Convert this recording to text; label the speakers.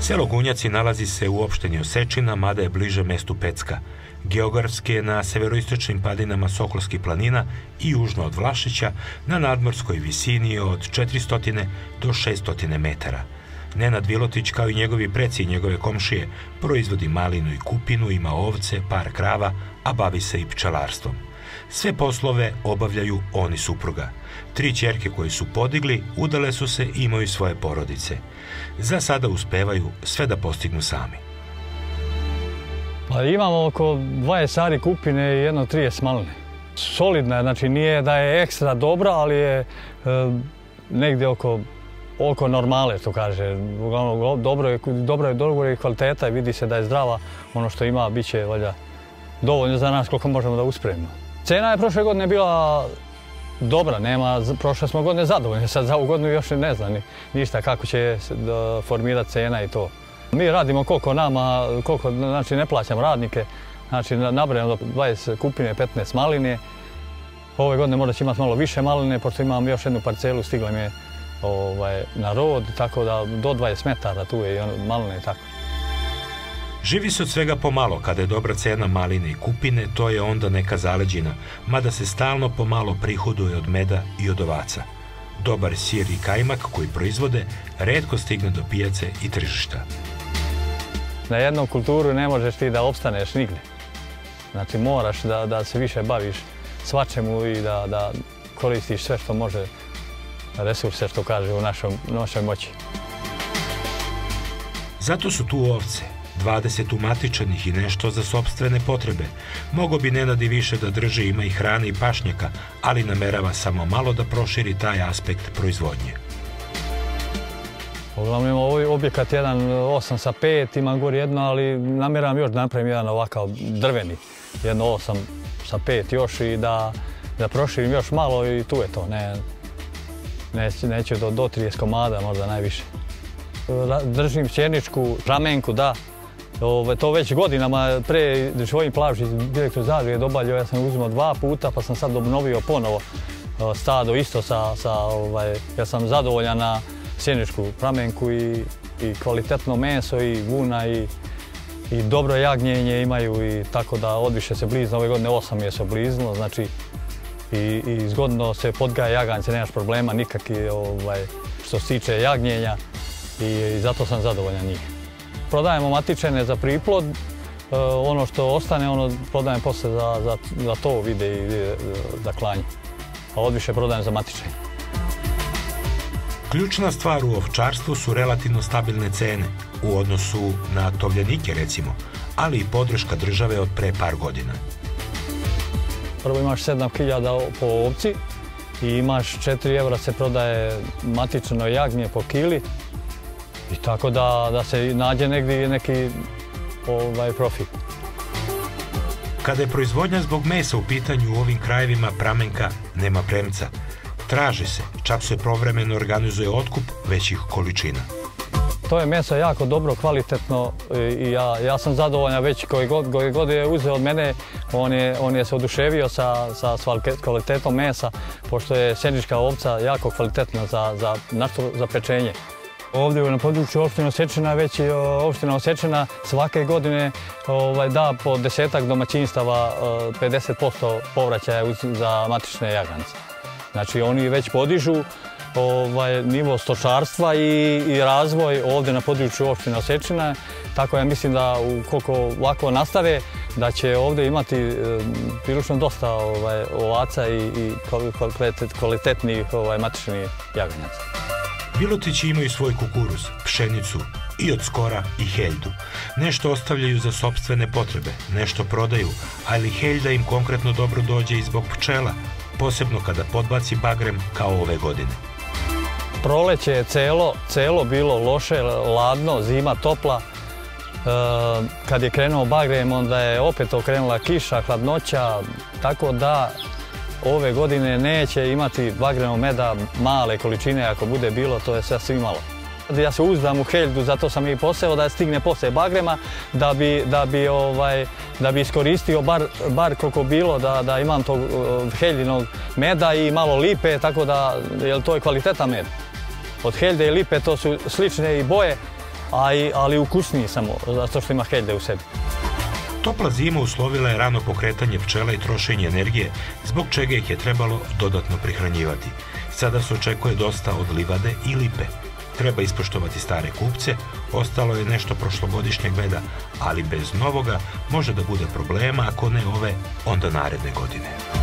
Speaker 1: Selo Gunjaci nalazi se u opštini Osečina, mada je bliže mestu Pecka. Geografski je na severoistočnim padinama Sokolskih planina i južno od Vlašića na nadmorskoj visini od 400 do 600 metara. Nenad Vilotić, kao i njegovi preci i njegove komšije, proizvodi malinu i kupinu, ima ovce, par krava, a bavi se i pčelarstvom. Sve poslove obavljaju oni supruga. Tri čerke koje su podigli udale su se i imaju svoje porodice. Za sada uspevaju sve da postignu sami.
Speaker 2: Pa imamo oko 20 sari kupine i jedno 30 smaline. Solidna je, znači nije da je ekstra dobra, ali je e, negdje oko oko normale, što kaže. Uglavnom, dobro je, dobro je, dobro je kvaliteta i vidi se da je zdrava. Ono što ima, bit će valjda dovoljno za nas koliko možemo da uspremimo. Cena je prošle godine bila dobra, nema, prošle smo godine zadovoljni, sad za ovu godinu još ne znam ni, ništa kako će se formirati cena i to. Mi radimo koliko nama, koliko, znači ne plaćam radnike, znači nabrajamo do 20 kupine, 15 maline. Ove godine možda će imati malo više maline, pošto imam još jednu parcelu, stigla mi je ovaj, na rod, tako da do 20 metara tu je i ono, maline i tako.
Speaker 1: Živi se od svega pomalo, kada je dobra cena maline i kupine, to je onda neka zaleđina, mada se stalno pomalo prihoduje od meda i od ovaca. Dobar sir i kajmak koji proizvode redko stigne do pijace i tržišta.
Speaker 2: Na jednom kulturu ne možeš ti da opstaneš nigde. Znači moraš da, da se više baviš svačemu i da, da koristiš sve što može resurse, što kaže u našoj moći.
Speaker 1: Zato su tu ovce, 20 umatičanih i nešto za sobstvene potrebe. Mogo bi Nenad i više da drži, ima i hrane i pašnjaka, ali namerava samo malo da proširi taj aspekt proizvodnje.
Speaker 2: Uglavnom ima ovaj objekat jedan 8 sa 5, imam gori jedno, ali namjeram još da napravim jedan ovakav drveni, jedno 8 sa 5 još i da, da proširim još malo i tu je to, ne, neću do, do 30 komada možda najviše. Držim sjeničku, ramenku, da, To već godinama, pre Švojim Plavšić, direktor Zadruge je dobaljio, ja sam uzimao dva puta pa sam sad obnovio ponovo stado isto sa, ovaj, ja sam zadovoljan na sjeničku pramenku i, kvalitetno meso i vuna i, i dobro jagnjenje imaju i tako da odviše se blizno, ove godine osam je se blizno, znači i, i zgodno se podgaja jagance, nemaš problema nikakvi ovaj, što se tiče jagnjenja i zato sam zadovoljan njih. Prodajemo matičene za priplod, e, ono što ostane, ono prodajem posle za, za, za to vide i vide za klanje. A odviše prodajem za matičene.
Speaker 1: Ključna stvar u ovčarstvu su relativno stabilne cene, u odnosu na tovljenike recimo, ali i podrška države od pre par godina.
Speaker 2: Prvo imaš 7000 po ovci i imaš 4 evra se prodaje matično jagnje po kili i tako da, da se nađe negdje neki ovaj, profit.
Speaker 1: Kada je proizvodnja zbog mesa u pitanju u ovim krajevima pramenka nema premca, traži se, čak se povremeno organizuje otkup većih količina.
Speaker 2: To je meso jako dobro, kvalitetno i ja, ja sam zadovoljan već koji god, koji god je uzeo od mene, on je, on je se oduševio sa, sa kvalitetom mesa, pošto je sjenička ovca jako kvalitetna za, za, za pečenje. Ovdje na području opštine Osečina, već i opština Osečina svake godine ovaj, da po desetak domaćinstava 50% povraćaja za matične jagance. Znači oni već podižu ovaj, nivo stočarstva i, razvoj ovdje na području opštine Osečina. Tako ja mislim da ukoliko ovako nastave, da će ovdje imati e, dosta ovaj, ovaca i, i kvalitetnih ovaj, jaganjaca.
Speaker 1: Bilotići imaju svoj kukuruz, pšenicu i od skora i heljdu. Nešto ostavljaju za sobstvene potrebe, nešto prodaju, ali heljda im konkretno dobro dođe i zbog pčela, posebno kada podbaci bagrem kao ove godine.
Speaker 2: Proleće je celo, celo bilo loše, ladno, zima topla. E, kad je krenuo bagrem, onda je opet okrenula kiša, hladnoća, tako da ove godine neće imati bagrenog meda male količine, ako bude bilo, to je sve svi malo. Ja se uzdam u heljdu, zato sam i poseo da stigne posle bagrema, da bi, da bi, ovaj, da bi iskoristio bar, bar koliko bilo, da, da imam tog heljinog meda i malo lipe, tako da, jer to je kvaliteta med. Od heljde i lipe to su slične i boje, ali ukusniji samo, zato što ima helje u sebi.
Speaker 1: Topla zima uslovila je rano pokretanje pčela i trošenje energije, zbog čega ih je trebalo dodatno prihranjivati. Sada se očekuje dosta od livade i lipe. Treba ispoštovati stare kupce, ostalo je nešto prošlogodišnjeg meda, ali bez novoga može da bude problema, ako ne ove, onda naredne godine.